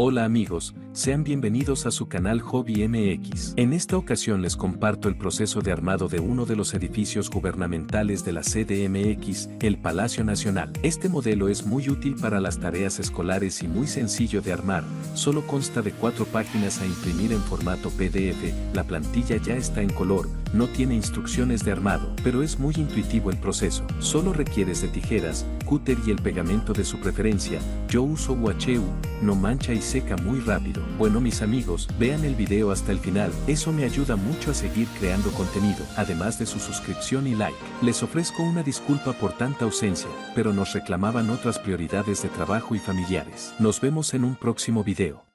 Hola amigos, sean bienvenidos a su canal Hobby MX. En esta ocasión les comparto el proceso de armado de uno de los edificios gubernamentales de la CDMX, el Palacio Nacional. Este modelo es muy útil para las tareas escolares y muy sencillo de armar, solo consta de cuatro páginas a imprimir en formato PDF, la plantilla ya está en color, no tiene instrucciones de armado, pero es muy intuitivo el proceso. Solo requieres de tijeras, cúter y el pegamento de su preferencia, yo uso UHU, no mancha y seca muy rápido. Bueno mis amigos, vean el video hasta el final, eso me ayuda mucho a seguir creando contenido, además de su suscripción y like. Les ofrezco una disculpa por tanta ausencia, pero nos reclamaban otras prioridades de trabajo y familiares. Nos vemos en un próximo video.